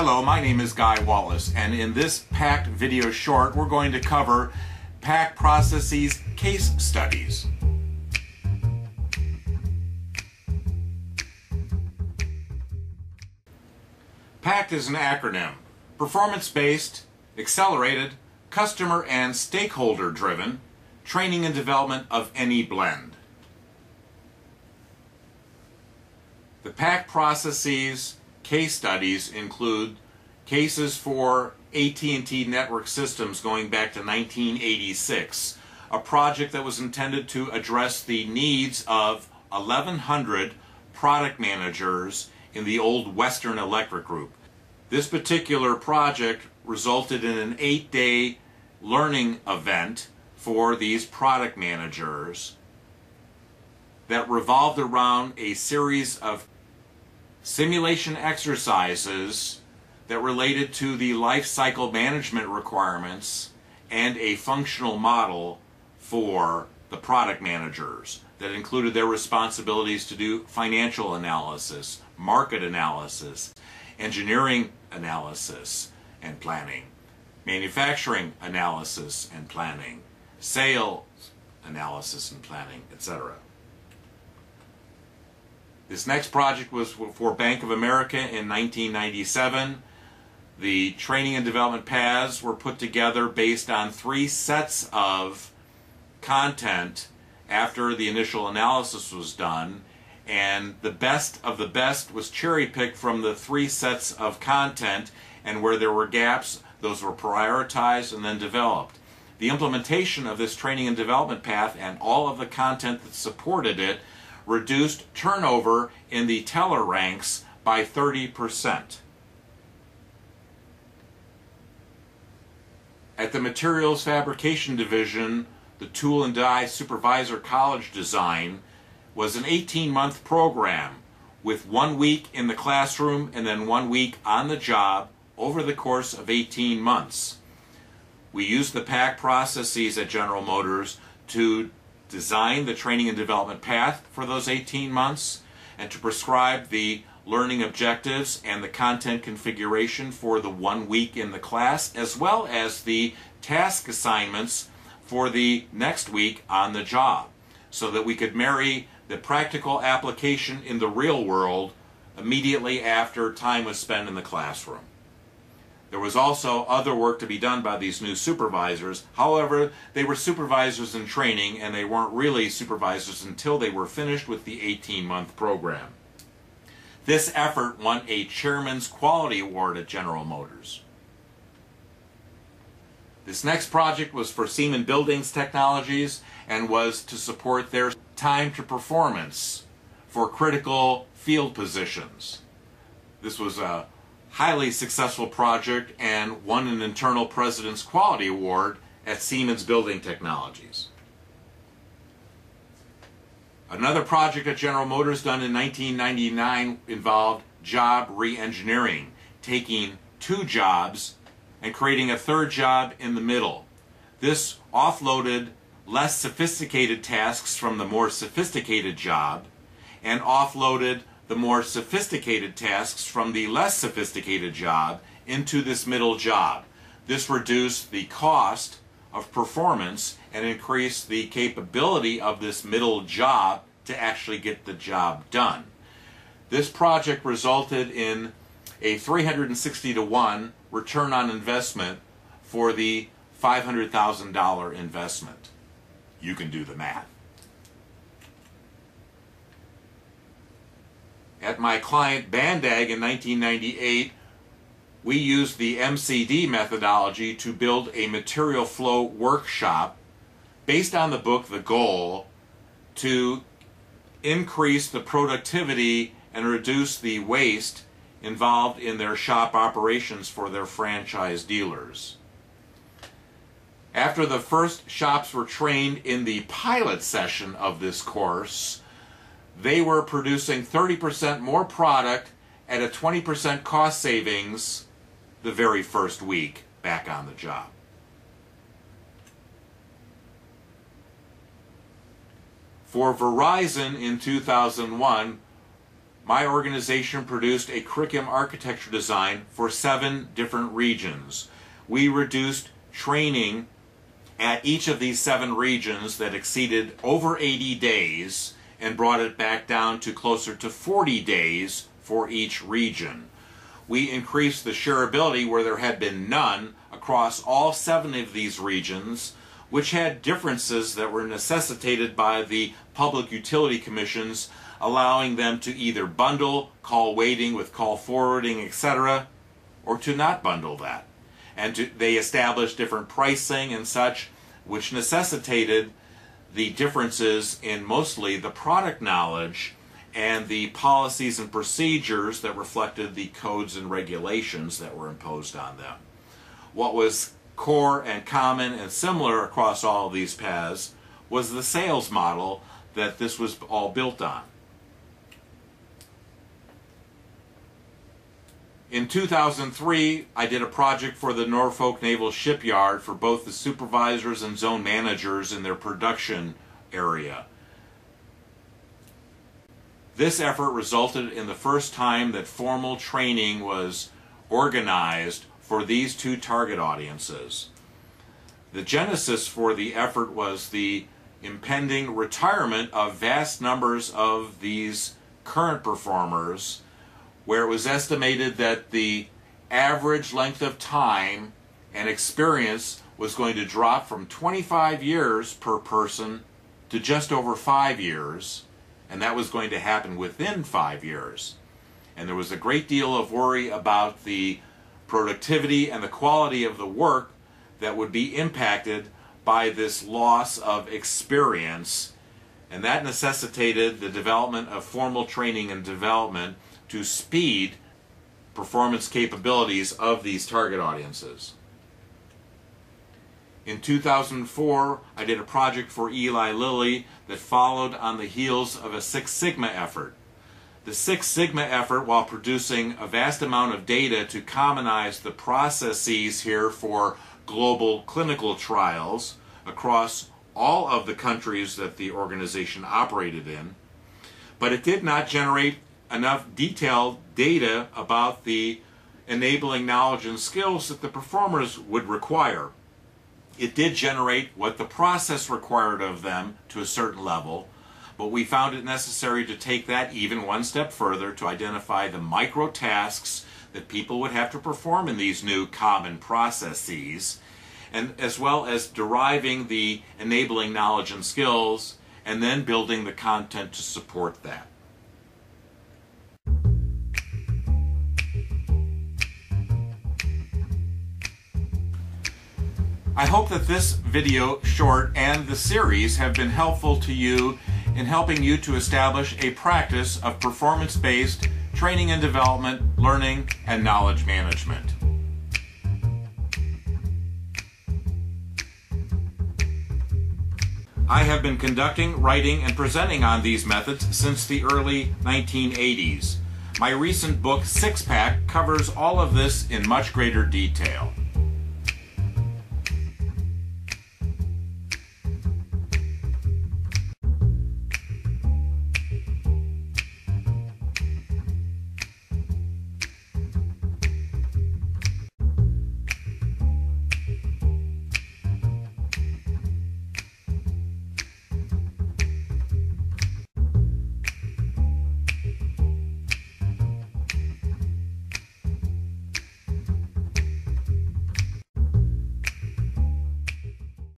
Hello, my name is Guy Wallace, and in this PACT video short, we're going to cover PACT Processes case studies. PACT is an acronym, performance-based, accelerated, customer and stakeholder driven, training and development of any blend. The PACT processes case studies include cases for AT&T network systems going back to 1986, a project that was intended to address the needs of 1100 product managers in the old Western Electric Group. This particular project resulted in an eight-day learning event for these product managers that revolved around a series of simulation exercises that related to the life cycle management requirements and a functional model for the product managers that included their responsibilities to do financial analysis, market analysis, engineering analysis and planning, manufacturing analysis and planning, sales analysis and planning, etc. This next project was for Bank of America in 1997. The training and development paths were put together based on three sets of content after the initial analysis was done and the best of the best was cherry picked from the three sets of content and where there were gaps those were prioritized and then developed the implementation of this training and development path and all of the content that supported it reduced turnover in the teller ranks by 30%. At the Materials Fabrication Division, the Tool and Die Supervisor College Design was an 18-month program with one week in the classroom and then one week on the job over the course of 18 months. We used the PACT processes at General Motors to design the training and development path for those 18 months and to prescribe the learning objectives and the content configuration for the one week in the class as well as the task assignments for the next week on the job so that we could marry the practical application in the real world immediately after time was spent in the classroom. There was also other work to be done by these new supervisors. However, they were supervisors in training and they weren't really supervisors until they were finished with the 18-month program. This effort won a Chairman's Quality Award at General Motors. This next project was for Siemens Buildings Technologies and was to support their time to performance for critical field positions. This was a highly successful project and won an internal President's Quality Award at Siemens Building Technologies. Another project at General Motors done in 1999 involved job re-engineering, taking two jobs and creating a third job in the middle. This offloaded less sophisticated tasks from the more sophisticated job and offloaded the more sophisticated tasks from the less sophisticated job into this middle job. This reduced the cost of performance and increased the capability of this middle job to actually get the job done. This project resulted in a 360 to 1 return on investment for the $500,000 investment. You can do the math. At my client Bandag in 1998, we used the MCD methodology to build a material flow workshop based on the book The Goal to increase the productivity and reduce the waste involved in their shop operations for their franchise dealers. After the first shops were trained in the pilot session of this course, they were producing 30% more product at a 20% cost savings the very first week back on the job. For Verizon in 2001, my organization produced a curriculum architecture design for seven different regions. We reduced training at each of these seven regions that exceeded over 80 days and brought it back down to closer to 40 days for each region. We increased the shareability where there had been none across all seven of these regions, which had differences that were necessitated by the Public Utility Commissions allowing them to either bundle call waiting with call forwarding, etc., or to not bundle that. And to, they established different pricing and such, which necessitated the differences in mostly the product knowledge and the policies and procedures that reflected the codes and regulations that were imposed on them. What was core and common and similar across all of these paths was the sales model that this was all built on. In 2003, I did a project for the Norfolk Naval Shipyard for both the supervisors and zone managers in their production area. This effort resulted in the first time that formal training was organized for these two target audiences. The genesis for the effort was the impending retirement of vast numbers of these current performers where it was estimated that the average length of time and experience was going to drop from 25 years per person to just over five years, and that was going to happen within five years. And there was a great deal of worry about the productivity and the quality of the work that would be impacted by this loss of experience, and that necessitated the development of formal training and development to speed performance capabilities of these target audiences. In 2004, I did a project for Eli Lilly that followed on the heels of a Six Sigma effort. The Six Sigma effort, while producing a vast amount of data to commonize the processes here for global clinical trials across all of the countries that the organization operated in, but it did not generate enough detailed data about the enabling knowledge and skills that the performers would require. It did generate what the process required of them to a certain level, but we found it necessary to take that even one step further to identify the micro tasks that people would have to perform in these new common processes, and as well as deriving the enabling knowledge and skills and then building the content to support that. I hope that this video short and the series have been helpful to you in helping you to establish a practice of performance-based training and development, learning, and knowledge management. I have been conducting, writing, and presenting on these methods since the early 1980s. My recent book, Six Pack, covers all of this in much greater detail.